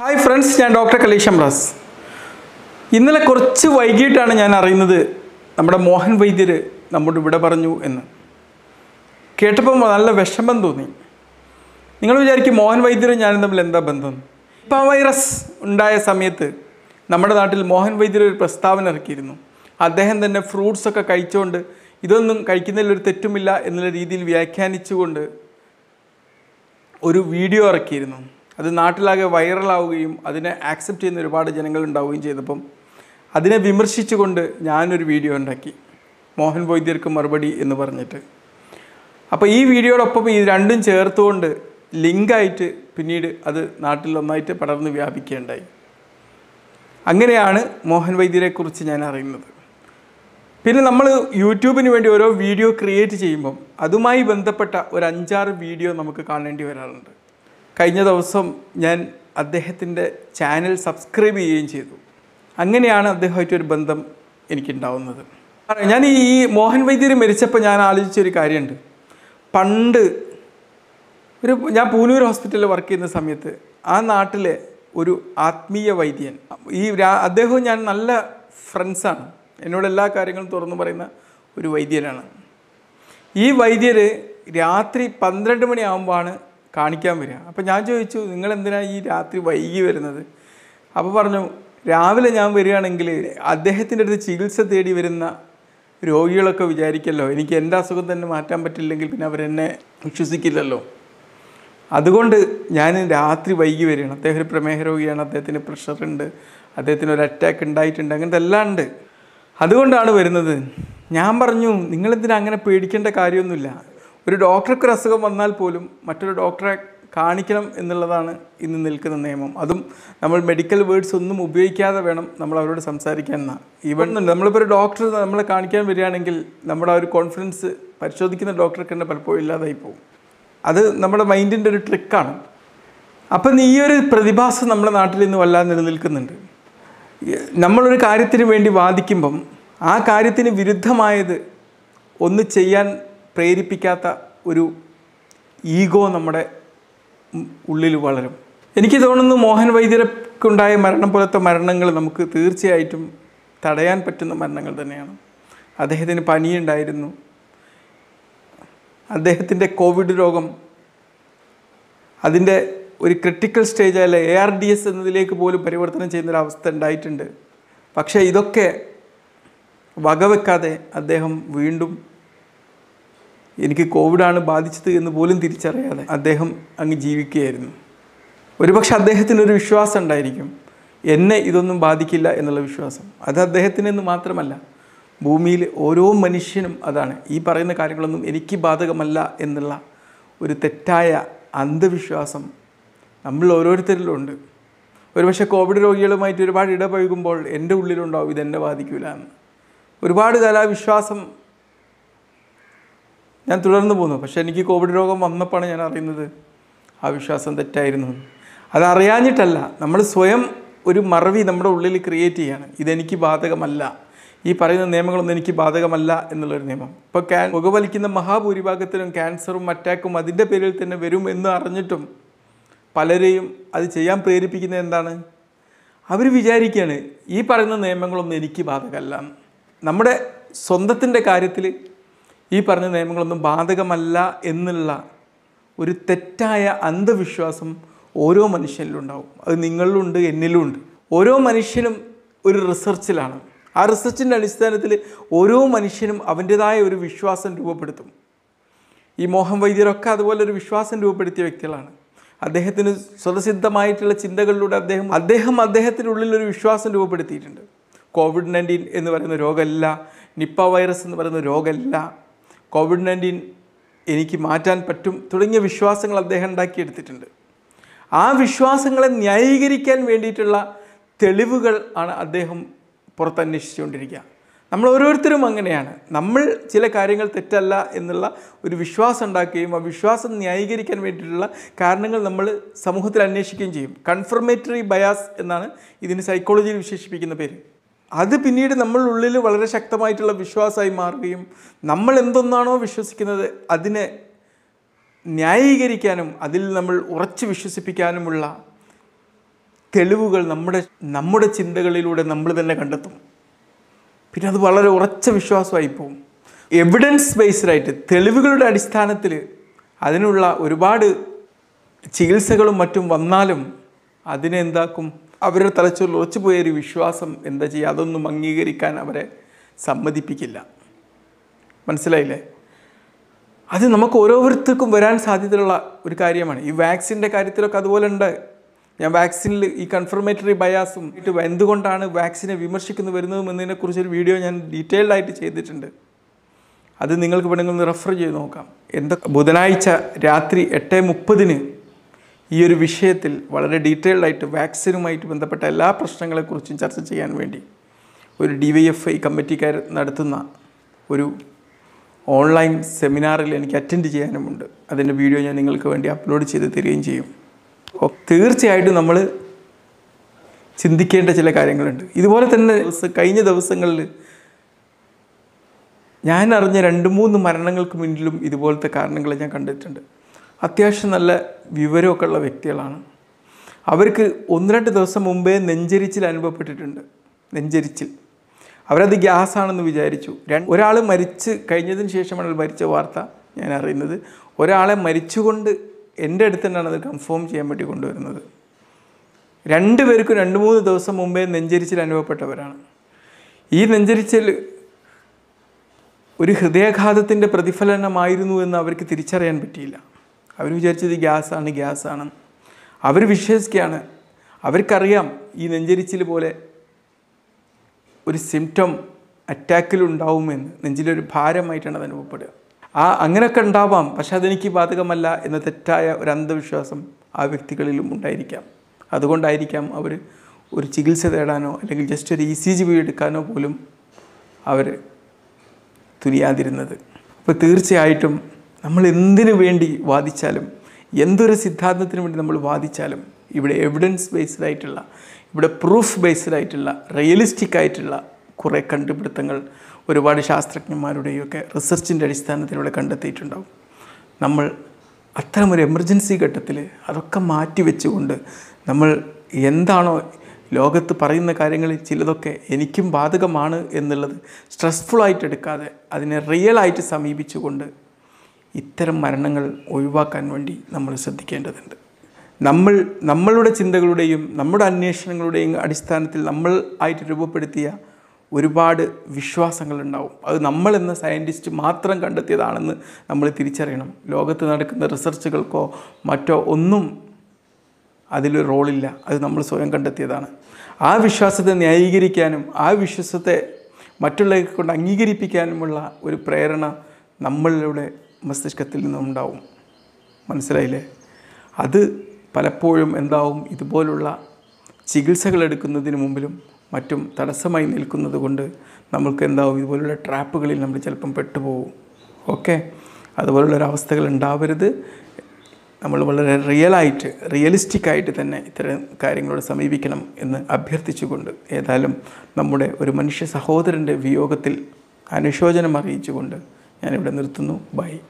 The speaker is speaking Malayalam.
ഹായ് ഫ്രണ്ട്സ് ഞാൻ ഡോക്ടർ കലീഷ് അംറാസ് ഇന്നലെ കുറച്ച് വൈകിട്ടാണ് ഞാൻ അറിയുന്നത് നമ്മുടെ മോഹൻ വൈദ്യർ നമ്മോട് ഇവിടെ പറഞ്ഞു എന്ന്. കേട്ടപ്പോൾ നല്ല വിഷമം തോന്നി. നിങ്ങൾ വിചാരിക്കും മോഹൻ വൈദ്യരും ഞാനും തമ്മിൽ എന്താ ബന്ധം? നിപ്പ വൈറസ് ഉണ്ടായ സമയത്ത് നമ്മുടെ നാട്ടിൽ മോഹൻ വൈദ്യർ ഒരു പ്രസ്താവന ഇറക്കിയിരുന്നു. അദ്ദേഹം തന്നെ ഫ്രൂട്ട്സൊക്കെ കഴിച്ചുകൊണ്ട് ഇതൊന്നും കഴിക്കുന്നതിൽ ഒരു തെറ്റുമില്ല എന്നുള്ള രീതിയിൽ വ്യാഖ്യാനിച്ചുകൊണ്ട് ഒരു വീഡിയോ ഇറക്കിയിരുന്നു. അത് നാട്ടിലാകെ വൈറലാവുകയും അതിനെ ആക്സെപ്റ്റ് ചെയ്യുന്ന ഒരുപാട് ജനങ്ങൾ ഉണ്ടാവുകയും ചെയ്തപ്പം അതിനെ വിമർശിച്ചുകൊണ്ട് ഞാനൊരു വീഡിയോ ഉണ്ടാക്കി. മോഹൻ വൈദ്യർക്ക് മറുപടി എന്ന് പറഞ്ഞിട്ട്. അപ്പോൾ ഈ വീഡിയോടൊപ്പം ഈ രണ്ടും ചേർത്തുകൊണ്ട് ലിങ്കായിട്ട് പിന്നീട് അത് നാട്ടിൽ ഒന്നായിട്ട് പടർന്ന് വ്യാപിക്കുകയുണ്ടായി. അങ്ങനെയാണ് മോഹൻ വൈദ്യരെക്കുറിച്ച് ഞാൻ അറിയുന്നത്. പിന്നെ നമ്മൾ യൂട്യൂബിന് വേണ്ടി ഓരോ വീഡിയോ ക്രിയേറ്റ് ചെയ്യുമ്പം അതുമായി ബന്ധപ്പെട്ട ഒരു അഞ്ചാറ് വീഡിയോ നമുക്ക് കാണേണ്ടി വരാറുണ്ട്. കഴിഞ്ഞ ദിവസം ഞാൻ അദ്ദേഹത്തിന്റെ ചാനൽ സബ്സ്ക്രൈബ് ചെയ്യുകയും ചെയ്തു. അങ്ങനെയാണ് അദ്ദേഹമായിട്ടൊരു ബന്ധം എനിക്കുണ്ടാവുന്നത്. ഞാൻ ഈ മോഹൻ വൈദ്യർ മരിച്ചപ്പോൾ ഞാൻ ആലോചിച്ചൊരു കാര്യമുണ്ട്. പണ്ട് ഒരു ഞാൻ പൂനൂർ ഹോസ്പിറ്റലിൽ വർക്ക് ചെയ്യുന്ന സമയത്ത് ആ നാട്ടിലെ ഒരു ആത്മീയ വൈദ്യൻ ഈ അദ്ദേഹവും ഞാൻ നല്ല ഫ്രണ്ട്സാണ് എന്നോട് എല്ലാ കാര്യങ്ങളും തുറന്നു പറയുന്ന ഒരു വൈദ്യനാണ്. ഈ വൈദ്യർ രാത്രി പന്ത്രണ്ട് മണിയാകുമ്പോഴാണ് കാണിക്കാൻ വരിക. അപ്പോൾ ഞാൻ ചോദിച്ചു നിങ്ങൾ എന്തിനാണ് ഈ രാത്രി വൈകി വരുന്നത്? അപ്പോൾ പറഞ്ഞു രാവിലെ ഞാൻ വരികയാണെങ്കിൽ അദ്ദേഹത്തിന്റെ അടുത്ത് ചികിത്സ തേടി വരുന്ന രോഗികളൊക്കെ വിചാരിക്കല്ലോ. എനിക്ക് എന്റെ അസുഖം തന്നെ മാറ്റാൻ പറ്റില്ലെങ്കിൽ പിന്നെ അവരെന്നെ വിശ്വസിക്കില്ലല്ലോ. അതുകൊണ്ട് ഞാൻ രാത്രി വൈകി വരികയാണ്. അദ്ദേഹം ഒരു പ്രമേഹ രോഗിയാണ്. അദ്ദേഹത്തിന് പ്രഷറുണ്ട് അദ്ദേഹത്തിന് ഒരു അറ്റാക്ക് ഉണ്ടായിട്ടുണ്ട്. അങ്ങനത്തെ എല്ലാം ഉണ്ട്. അതുകൊണ്ടാണ് വരുന്നത്. ഞാൻ പറഞ്ഞു നിങ്ങളെന്തിനാ അങ്ങനെ പേടിക്കേണ്ട കാര്യമൊന്നുമില്ല. ഒരു ഡോക്ടർക്ക് ഒരു അസുഖം വന്നാൽ പോലും മറ്റൊരു ഡോക്ടറെ കാണിക്കണം എന്നുള്ളതാണ് ഇന്ന് നിൽക്കുന്ന നിയമം. അതും നമ്മൾ മെഡിക്കൽ വേർഡ്സ് ഒന്നും ഉപയോഗിക്കാതെ വേണം നമ്മൾ അവരോട് സംസാരിക്കാൻ എന്നാണ് ഈവൻ നമ്മളിപ്പോൾ ഒരു ഡോക്ടർ നമ്മളെ കാണിക്കാൻ വരികയാണെങ്കിൽ നമ്മുടെ ആ ഒരു കോൺഫിഡൻസ് പരിശോധിക്കുന്ന ഡോക്ടർക്ക് തന്നെ പലപ്പോഴും ഇല്ലാതായി പോകും. അത് നമ്മുടെ മൈൻഡിന്റെ ഒരു ട്രിക്കാണ് അപ്പം ഈ ഒരു പ്രതിഭാസം നമ്മുടെ നാട്ടിൽ ഇന്ന് വല്ലാതെ നിലനിൽക്കുന്നുണ്ട്. നമ്മളൊരു കാര്യത്തിന് വേണ്ടി വാദിക്കുമ്പം ആ കാര്യത്തിന് വിരുദ്ധമായത് ഒന്ന് ചെയ്യാൻ പ്രേരിപ്പിക്കാത്ത ഒരു ഈഗോ നമ്മുടെ ഉള്ളിൽ വളരും. എനിക്ക് തോന്നുന്നു മോഹൻ വൈദ്യർക്കുണ്ടായ മരണം പോലത്തെ മരണങ്ങൾ നമുക്ക് തീർച്ചയായിട്ടും തടയാൻ പറ്റുന്ന മരണങ്ങൾ തന്നെയാണ്. അദ്ദേഹത്തിന് പനിയുണ്ടായിരുന്നു. അദ്ദേഹത്തിന്റെ കോവിഡ് രോഗം അതിന്റെ ഒരു ക്രിട്ടിക്കൽ സ്റ്റേജ് അല്ല എ ആർ ഡി എസ് എന്നതിലേക്ക് പോലും പരിവർത്തനം ചെയ്യുന്നൊരവസ്ഥ ഉണ്ടായിട്ടുണ്ട്. പക്ഷേ ഇതൊക്കെ വകവെക്കാതെ അദ്ദേഹം വീണ്ടും എനിക്ക് കോവിഡാണ് ബാധിച്ചത് എന്ന് പോലും തിരിച്ചറിയാതെ അദ്ദേഹം അങ്ങ് ജീവിക്കുകയായിരുന്നു. ഒരുപക്ഷെ അദ്ദേഹത്തിനൊരു വിശ്വാസം ഉണ്ടായിരിക്കും. എന്നെ ഇതൊന്നും ബാധിക്കില്ല എന്നുള്ള വിശ്വാസം. അത് അദ്ദേഹത്തിനെന്ന് മാത്രമല്ല ഭൂമിയിൽ ഓരോ മനുഷ്യനും അതാണ്. ഈ പറയുന്ന കാര്യങ്ങളൊന്നും എനിക്ക് ബാധകമല്ല എന്നുള്ള ഒരു തെറ്റായ അന്ധവിശ്വാസം നമ്മൾ ഓരോരുത്തരിലും ഉണ്ട് ഒരുപക്ഷെ കോവിഡ് രോഗികളുമായിട്ട് ഒരുപാട് ഇടപഴകുമ്പോൾ എന്റെ ഉള്ളിലുണ്ടാവും ഇതെന്നെ ബാധിക്കില്ല എന്ന്. ഒരുപാട് കാലാവിശ്വാസം വിശ്വാസം ഞാൻ തുടർന്നു പോന്നു. പക്ഷേ എനിക്ക് കോവിഡ് രോഗം വന്നപ്പോഴാണ് ഞാൻ അറിയുന്നത് ആ വിശ്വാസം തെറ്റായിരുന്നു. അതറിയാഞ്ഞിട്ടല്ല നമ്മൾ സ്വയം ഒരു മറവി നമ്മുടെ ഉള്ളിൽ ക്രിയേറ്റ് ചെയ്യാണ്. ഇതെനിക്ക് ബാധകമല്ല. ഈ പറയുന്ന നിയമങ്ങളൊന്നും എനിക്ക് ബാധകമല്ല എന്നുള്ളൊരു നിയമം. ഇപ്പോൾ ക്യാൻ പുകവലിക്കുന്ന മഹാഭൂരിഭാഗത്തിനും ക്യാൻസറും അറ്റാക്കും അതിന്റെ പേരിൽ തന്നെ വരും എന്ന് അറിഞ്ഞിട്ടും പലരെയും അത് ചെയ്യാൻ പ്രേരിപ്പിക്കുന്നത് എന്താണ്? അവർ വിചാരിക്കുകയാണ് ഈ പറയുന്ന നിയമങ്ങളൊന്നും എനിക്ക് ബാധകമല്ല. നമ്മുടെ സ്വന്തത്തിന്റെ കാര്യത്തിൽ ഈ പറഞ്ഞ നിയമങ്ങളൊന്നും ബാധകമല്ല എന്നുള്ള ഒരു തെറ്റായ അന്ധവിശ്വാസം ഓരോ മനുഷ്യനിലും ഉണ്ടാവും അത് നിങ്ങളിലുണ്ട് എന്നിലുണ്ട്. ഓരോ മനുഷ്യനും ഒരു റിസർച്ചിലാണ്. ആ റിസർച്ചിന്റെ അടിസ്ഥാനത്തിൽ ഓരോ മനുഷ്യനും അവന്റെതായ ഒരു വിശ്വാസം രൂപപ്പെടുത്തും. ഈ മോഹൻ വൈദ്യരൊക്കെ അതുപോലെ ഒരു വിശ്വാസം രൂപപ്പെടുത്തിയ വ്യക്തികളാണ്. അദ്ദേഹത്തിന് സ്വതസിദ്ധമായിട്ടുള്ള ചിന്തകളിലൂടെ അദ്ദേഹം അദ്ദേഹം അദ്ദേഹത്തിനുള്ളിൽ ഒരു വിശ്വാസം രൂപപ്പെടുത്തിയിട്ടുണ്ട്. കോവിഡ് നയന്റീൻ എന്ന് പറയുന്ന രോഗമല്ല നിപ്പ വൈറസ് എന്ന് പറയുന്ന രോഗമല്ല. കോവിഡ് നയന്റീൻ എനിക്ക് മാറ്റാൻ പറ്റും തുടങ്ങിയ വിശ്വാസങ്ങൾ അദ്ദേഹം ഉണ്ടാക്കിയെടുത്തിട്ടുണ്ട്. ആ വിശ്വാസങ്ങളെ ന്യായീകരിക്കാൻ വേണ്ടിയിട്ടുള്ള തെളിവുകൾ ആണ് അദ്ദേഹം പുറത്തന്വേഷിച്ചുകൊണ്ടിരിക്കുക. നമ്മൾ ഓരോരുത്തരും അങ്ങനെയാണ്. നമ്മൾ ചില കാര്യങ്ങൾ തെറ്റല്ല എന്നുള്ള ഒരു വിശ്വാസം ഉണ്ടാക്കുകയും ആ വിശ്വാസം ന്യായീകരിക്കാൻ വേണ്ടിയിട്ടുള്ള കാരണങ്ങൾ നമ്മൾ സമൂഹത്തിൽ അന്വേഷിക്കുകയും ചെയ്യും. കൺഫർമേറ്ററി ബയാസ് എന്നാണ് ഇതിന് സൈക്കോളജിയിൽ വിശേഷിപ്പിക്കുന്ന പേര്. അത് പിന്നീട് നമ്മളുള്ളിൽ വളരെ ശക്തമായിട്ടുള്ള വിശ്വാസമായി മാറുകയും നമ്മൾ എന്തൊന്നാണോ വിശ്വസിക്കുന്നത് അതിനെ ന്യായീകരിക്കാനും അതിൽ നമ്മൾ ഉറച്ചു വിശ്വസിപ്പിക്കാനുമുള്ള തെളിവുകൾ നമ്മുടെ നമ്മുടെ ചിന്തകളിലൂടെ നമ്മൾ തന്നെ കണ്ടെത്തും. പിന്നെ അത് വളരെ ഉറച്ച വിശ്വാസമായി പോകും. എവിഡൻസ് ബേസ്ഡായിട്ട് തെളിവുകളുടെ അടിസ്ഥാനത്തിൽ അതിനുള്ള ഒരുപാട് ചികിത്സകളും മറ്റും വന്നാലും അതിനെ എന്താക്കും? അവരുടെ തലച്ചോറിൽ ഉറച്ചു പോയൊരു വിശ്വാസം എന്താ ചെയ്യുക? അതൊന്നും അംഗീകരിക്കാൻ അവരെ സമ്മതിപ്പിക്കില്ല. മനസ്സിലായില്ലേ? അത് നമുക്ക് ഓരോരുത്തർക്കും വരാൻ സാധ്യതയുള്ള ഒരു കാര്യമാണ്. ഈ വാക്സിന്റെ കാര്യത്തിലൊക്കെ അതുപോലെ ഉണ്ട്. ഞാൻ വാക്സിനിൽ ഈ കൺഫർമേറ്ററി ബയാസും ഇട്ട് എന്തുകൊണ്ടാണ് വാക്സിനെ വിമർശിക്കുന്നു വരുന്നതും എന്നതിനെക്കുറിച്ചൊരു വീഡിയോ ഞാൻ ഡീറ്റെയിൽഡ് ആയിട്ട് ചെയ്തിട്ടുണ്ട്. അത് നിങ്ങൾക്ക് വേണമെങ്കിൽ റെഫർ ചെയ്ത് നോക്കാം. എന്താ ബുധനാഴ്ച രാത്രി എട്ട് മുപ്പതിന് ഈ ഒരു വിഷയത്തിൽ വളരെ ഡീറ്റെയിൽഡ് ആയിട്ട് വാക്സിനുമായിട്ട് ബന്ധപ്പെട്ട എല്ലാ പ്രശ്നങ്ങളെക്കുറിച്ചും ചർച്ച ചെയ്യാൻ വേണ്ടി ഒരു ഡി വൈ എഫ് ഐ കമ്മിറ്റിക്കാർ നടത്തുന്ന ഒരു ഓൺലൈൻ സെമിനാറിൽ എനിക്ക് അറ്റൻഡ് ചെയ്യാനുമുണ്ട്. അതിന്റെ വീഡിയോ ഞാൻ നിങ്ങൾക്ക് വേണ്ടി അപ്ലോഡ് ചെയ്ത് തരികയും ചെയ്യും. അപ്പോൾ തീർച്ചയായിട്ടും നമ്മൾ ചിന്തിക്കേണ്ട ചില കാര്യങ്ങളുണ്ട്. ഇതുപോലെ തന്നെ കഴിഞ്ഞ ദിവസങ്ങളിൽ ഞാൻ അറിഞ്ഞ രണ്ട് മൂന്ന് മരണങ്ങൾക്ക് മുന്നിലും ഇതുപോലത്തെ കാരണങ്ങൾ ഞാൻ കണ്ടിട്ടുണ്ട്. അത്യാവശ്യം നല്ല വിവരമൊക്കെ ഉള്ള വ്യക്തികളാണ്. അവർക്ക് ഒന്ന് രണ്ട് ദിവസം മുമ്പേ നെഞ്ചരിച്ചിൽ അനുഭവപ്പെട്ടിട്ടുണ്ട്. നെഞ്ചരിച്ചിൽ. അവരത് ഗ്യാസ് ആണെന്ന് വിചാരിച്ചു ഒരാൾ മരിച്ച് കഴിഞ്ഞതിന് ശേഷമാണ് മരിച്ച വാർത്ത ഞാൻ അറിയുന്നത്. ഒരാളെ മരിച്ചുകൊണ്ട് എന്റെ അടുത്ത് തന്നെയാണ് അത് കൺഫേം ചെയ്യാൻ വേണ്ടി കൊണ്ടുവരുന്നത്. രണ്ട് പേർക്കും രണ്ട് മൂന്ന് ദിവസം മുമ്പേ നെഞ്ചരിച്ചിൽ അനുഭവപ്പെട്ടവരാണ്. ഈ നെഞ്ചരിച്ചിൽ ഒരു ഹൃദയാഘാതത്തിന്റെ പ്രതിഫലനമായിരുന്നു എന്ന് അവർക്ക് തിരിച്ചറിയാൻ പറ്റിയില്ല. അവർ വിചാരിച്ചത് ഗ്യാസാണ് ഗ്യാസാണ് അവർ വിശ്വസിക്കുകയാണ്. അവർക്കറിയാം ഈ നെഞ്ചരിച്ചിൽ പോലെ ഒരു സിംറ്റം അറ്റാക്കിലുണ്ടാവുമെന്ന് നെഞ്ചിലൊരു ഭാരമായിട്ടാണ് അത് അനുഭവപ്പെടുക. ആ അങ്ങനെയൊക്കെ ഉണ്ടാവാം. പക്ഷെ അതെനിക്ക് ബാധകമല്ല എന്ന തെറ്റായ ഒരു അന്ധവിശ്വാസം ആ വ്യക്തികളിലും ഉണ്ടായിരിക്കാം. അതുകൊണ്ടായിരിക്കാം അവർ ഒരു ചികിത്സ തേടാനോ അല്ലെങ്കിൽ ജസ്റ്റ് ഒരു ഇ സി ജി എടുക്കാനോ പോലും അവർ തുനിയാതിരുന്നത്. അപ്പോൾ തീർച്ചയായിട്ടും നമ്മൾ എന്തിനു വേണ്ടി വാദിച്ചാലും എന്തൊരു സിദ്ധാന്തത്തിന് വേണ്ടി നമ്മൾ വാദിച്ചാലും ഇവിടെ എവിഡൻസ് ബേസ്ഡ് ആയിട്ടുള്ള ഇവിടെ പ്രൂഫ് ബേസ്ഡ് ആയിട്ടുള്ള റിയലിസ്റ്റിക് ആയിട്ടുള്ള കുറേ കണ്ടുപിടുത്തങ്ങൾ ഒരുപാട് ശാസ്ത്രജ്ഞന്മാരുടെയും ഒക്കെ റിസർച്ചിന്റെ അടിസ്ഥാനത്തിലൂടെ കണ്ടെത്തിയിട്ടുണ്ടാവും. നമ്മൾ അത്തരമൊരു എമർജൻസി ഘട്ടത്തിൽ അതൊക്കെ മാറ്റി വെച്ചുകൊണ്ട് നമ്മൾ എന്താണോ ലോകത്ത് പറയുന്ന കാര്യങ്ങളിൽ ചിലതൊക്കെ എനിക്കും ബാധകമാണ് എന്നുള്ളത് സ്ട്രെസ്ഫുൾ ആയിട്ട് എടുക്കാതെ അതിനെ റിയലായിട്ട് സമീപിച്ചുകൊണ്ട് ഇത്തരം മരണങ്ങൾ ഒഴിവാക്കാൻ വേണ്ടി നമ്മൾ ശ്രദ്ധിക്കേണ്ടതുണ്ട്. നമ്മൾ നമ്മളുടെ ചിന്തകളുടെയും നമ്മുടെ അന്വേഷണങ്ങളുടെയും അടിസ്ഥാനത്തിൽ നമ്മൾ ആയിട്ട് രൂപപ്പെടുത്തിയ ഒരുപാട് വിശ്വാസങ്ങളുണ്ടാവും. അത് നമ്മൾ എന്ന സയന്റിസ്റ്റ് മാത്രം കണ്ടെത്തിയതാണെന്ന് നമ്മൾ തിരിച്ചറിയണം. ലോകത്ത് നടക്കുന്ന റിസർച്ചുകൾക്കോ മറ്റോ ഒന്നും അതിലൊരു റോളില്ല. അത് നമ്മൾ സ്വയം കണ്ടെത്തിയതാണ്. ആ വിശ്വാസത്തെ ന്യായീകരിക്കാനും ആ വിശ്വാസത്തെ മറ്റുള്ളവരെ കൊണ്ട് അംഗീകരിപ്പിക്കാനുമുള്ള ഒരു പ്രേരണ നമ്മളുടെ മസ്തിഷ്കത്തിൽ നിന്നുണ്ടാവും മനസ്സിലായില്ലേ? അത് പലപ്പോഴും എന്താവും? ഇതുപോലുള്ള ചികിത്സകൾ എടുക്കുന്നതിന് മുമ്പിലും മറ്റും തടസ്സമായി നിൽക്കുന്നത് കൊണ്ട് നമ്മൾക്ക് എന്താവും? ഇതുപോലുള്ള ട്രാപ്പുകളിൽ നമ്മൾ ചിലപ്പം പെട്ടുപോകും ഓക്കെ? അതുപോലുള്ള അവസ്ഥകൾ ഉണ്ടാവരുത്. നമ്മൾ വളരെ റിയലായിട്ട് റിയലിസ്റ്റിക് ആയിട്ട് തന്നെ ഇത്തരം കാര്യങ്ങളോട് സമീപിക്കണം എന്ന് അഭ്യർത്ഥിച്ചുകൊണ്ട് ഏതായാലും നമ്മുടെ ഒരു മനുഷ്യ സഹോദരന്റെ വിയോഗത്തിൽ അനുശോചനം അറിയിച്ചുകൊണ്ട് ഞാനിവിടെ നിർത്തുന്നു. ബൈ.